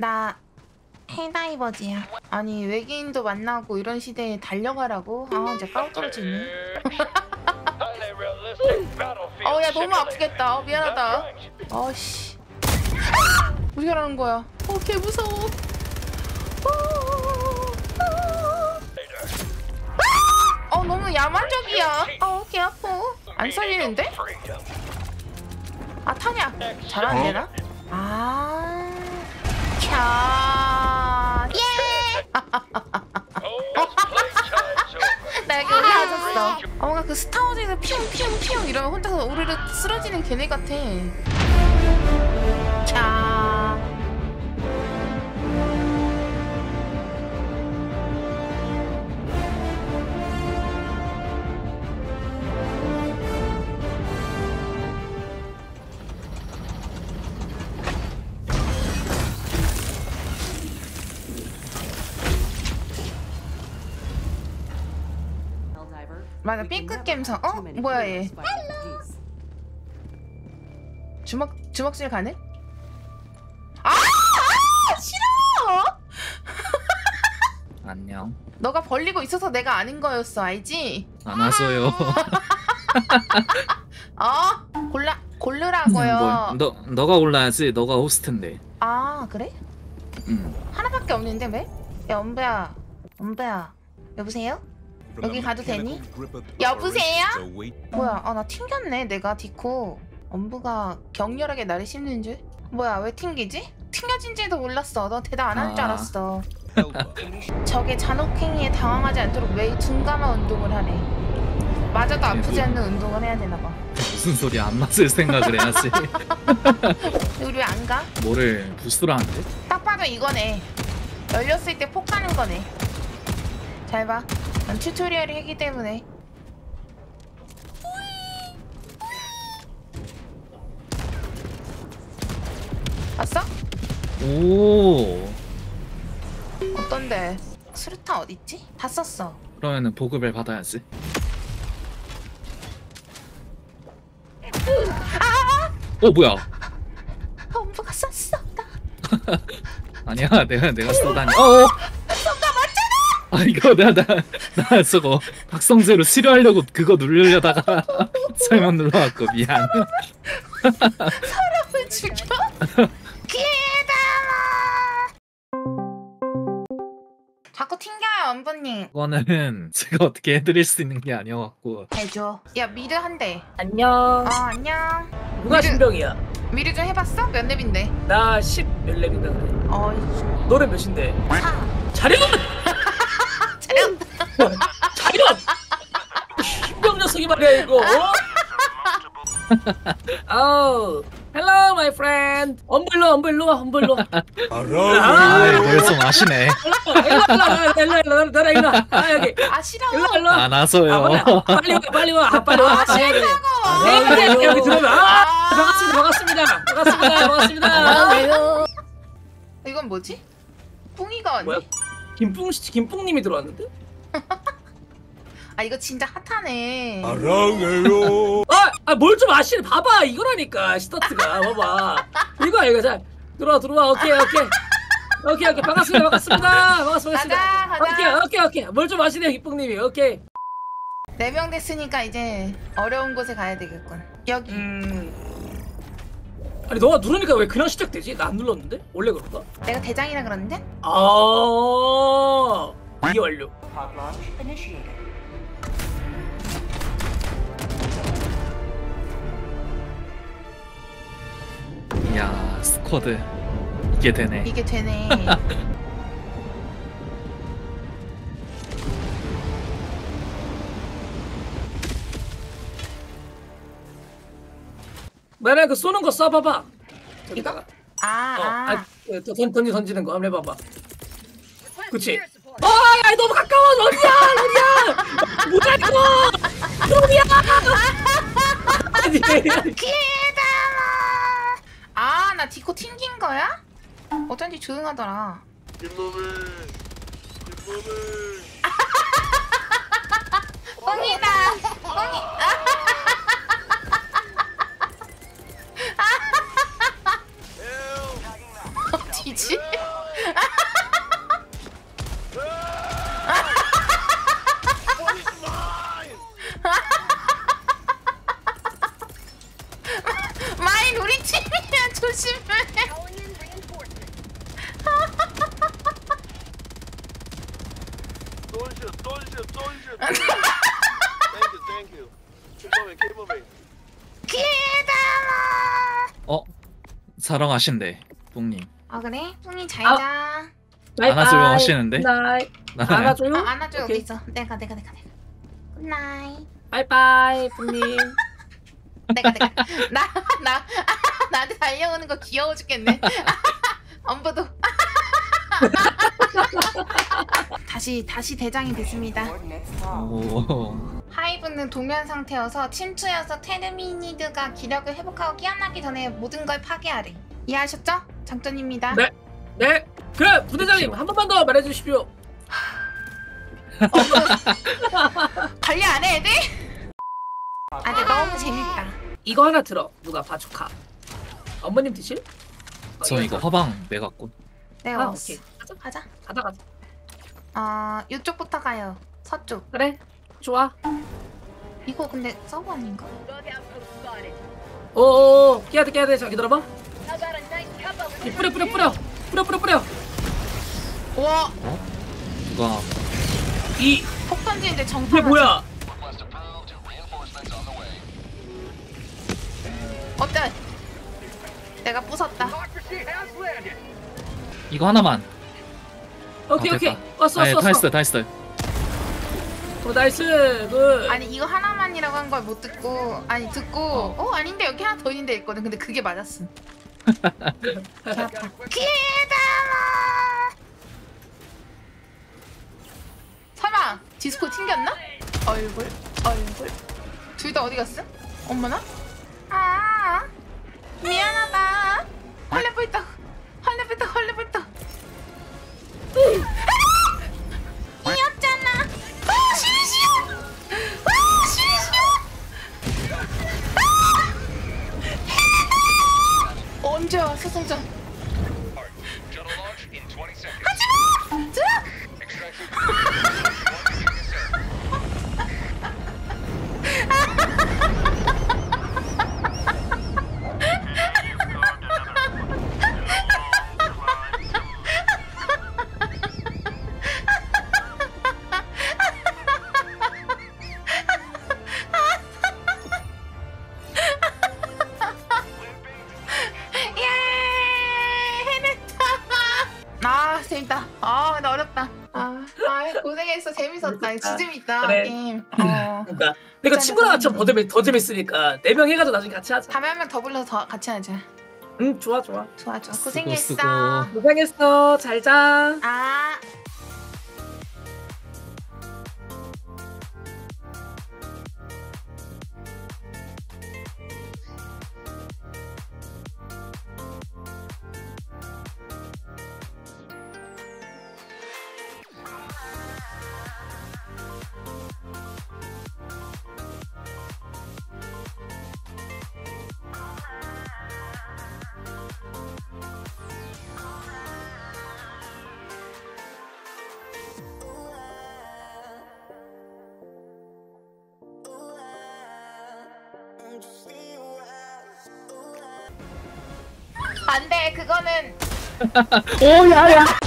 나 헤다이버지야. 아니 외계인도 만나고 이런 시대에 달려가라고? 아 이제 깡 떨어지네. 어야 너무 아프겠다. 어, 미안하다. 어씨. 어떻게 하라는 거야? 어개 무서워. 어 너무 야만적이야. 어개 아파. 안 살리는데? 아 타냐? 잘안 되나? 아. 캬. 예. 나 여기 올라와줬어. 어, 뭔가 그 스타워즈에서 피웅 피웅 피웅 이러면 혼자서 우르르 쓰러지는 걔네 같아. 캬. 맞아 핑크 겜성. 어 뭐야 얘? 주먹 주먹질 가네? 아, 아 싫어. 안녕. 너가 벌리고 있어서 내가 아닌 거였어 알지? 안 왔어요. 어 골라 고르라고요. 뭐, 너 너가 올라야지. 너가 호스트인데. 아 그래? 음. 하나밖에 없는데 왜? 야 엄배야 엄배야 여보세요? 여기 가도 되니? 여보세요? 뭐야 아 나 튕겼네 내가 디코 엄부가 격렬하게 나를 씹는 줄 뭐야 왜 튕기지? 튕겨진지도 몰랐어 너 대답 안할줄 아. 알았어 적의 잔혹행위에 당황하지 않도록 매일 둔감한 운동을 하래 맞아도 아프지 않는 운동을 해야 되나 봐 무슨 소리야? 안 맞을 생각을 해야지. 우리 왜 안 가? 뭐를 부스로 하는데? 딱 봐도 이거네 열렸을 때 폭 가는 거네 잘 봐 난 튜토리얼이 했기 때문에 봤어? 오. 어떤데? 수류탄 어딨지? 다 썼어 그러면은 보급을 받아야지. 어 뭐야? 엄부가 쐈어 나 아니야 내가 내가 쏘다니. 어. 아 이거 내가 나, 나 저거 박성재로 치료하려고 그거 누르려다가 잘못 눌러갖고 미안. 사람을 죽여? 기다마 자꾸 튕겨요 엄부님 그거는 제가 어떻게 해드릴 수 있는 게 아니어갖고 해줘 야 미르 한대 안녕. 어 안녕 누가 신병이야? 미르 좀 해봤어? 몇 렙인데? 나 10몇 렙인가 그래. 어이 너네 몇인데? 사 자련! 자련! 신병 녀석이 말이야 이거. 어? 아우, hello my friend. 엄벌로 엄벌로 엄벌로. 아 벌써 마시네. 일로 일로 일로 일로 일로 아 여기 아 싫어 일로 일로. 안 와서요. 아, 빨리, 와 빨리 와 아, 빨리 와. 아 아. 싫다고 네, 여기 들어오면 아 반갑습니다 반갑습니다 반갑습니다 반갑습니다. 이건 뭐지? 뿡이가? 뭐야? 김뿡 씨 김뿡님이 들어왔는데? 아 이거 진짜 핫하네. 아, 아 뭘 좀 아시네. 봐봐, 이거라니까 스타트가. 봐봐. 이거 이거 자 들어와 들어와. 오케이 오케이. 오케이 오케이. 반갑습니다 반갑습니다. 반갑습니다. 가자, 가자. 오케이 오케이 오케이. 뭘 좀 아시네 기뽕님이. 오케이. 네 명 됐으니까 이제 어려운 곳에 가야 되겠군. 여기. 음. 아니 너가 누르니까 왜 그냥 시작되지? 나 안 눌렀는데? 원래 그런가? 내가 대장이라 그러는데? 아. 이게 완료 야 스쿼드. 이게 되네. 이게 되네. 나는 그 쏘는 거 쏴봐봐. 저기다가. 아, 어, 아. 아, 그, 던지 던지는 거. 한번 해봐봐. 그치 어, 야, 너무 가까워, 런이야, 런이야. 뭐야 이거, 런이야. 아니, 기다마 아, 나 디코 튕긴 거야? 어쩐지 조용하더라 뻥이다 사랑하신대 뿡님 아 그래? 뿡이 잘 아. 자. 안아줘요 하시는데? 나는 안아줘요? 아, 안아줘 어디 오케이. 있어? 내가 내가 내가 내가. Good night. Bye bye 뿡님. 내가 내가 나 나 나한테 달려오는 거 귀여워 죽겠네. 엄부도. 다시 다시 대장이 됐습니다. 오 hive는 동면 상태여서 침투여서 테르미니드가 기력을 회복하고 깨어나기 전에 모든 걸 파괴하래. 이해하셨죠? 장전입니다. 네. 네. 그래 부대장님 한 번만 더 말해주십시오. 관리 안 해, 애들? 아, 근데 너무 재밌다. 이거 하나 들어. 누가 바주카. 어머님 드실? 어, 저 이거 화방 내갖고 내가 아 먹었어. 오케이. 가자. 가자. 가자 가자. 어, 이쪽부터 가요. 서쪽. 그래. 좋아. 이거 근데 서버 아닌가? 오오오 깨야 돼 깨야 돼. 자 기다려봐. 이 뿌려 뿌려 뿌려 뿌려 뿌려 뿌려. 와, 누가 이 폭탄지인데 이게 정말 뭐야? 어때? 내가 부쉈다. 이거 하나만 오케이 어, 오케이. 됐다. 왔어 아니 왔어 다 왔어. 했어 다 했어 어, nice. Good. 아니 이거 하나만이라고 한 걸 못 듣고 아니 듣고 어. 아닌데 여기 하나 더 있는데 있거든. 근데 그게 맞았음. 기다려. 설마 디스코 튕겼나? 얼굴 얼굴 둘 다 어디 갔어? 엄마나? 아 미안하다. 와 세상전? 재밌다. 아 근데 어렵다. 아, 아 고생했어. 재밌었다. 진짜 재밌다 그래. 게임. 어. 그러니까 내가 친구랑 같이 더 재밌 더 재밌으니까 네 명 해가지고 나중에 같이 하자. 다음에 한 명 더 불러서 더 같이 하자. 응 좋아 좋아. 좋아 좋아. 수고, 고생했어. 수고. 고생했어. 잘 자. 아. 안돼 그거는 오야야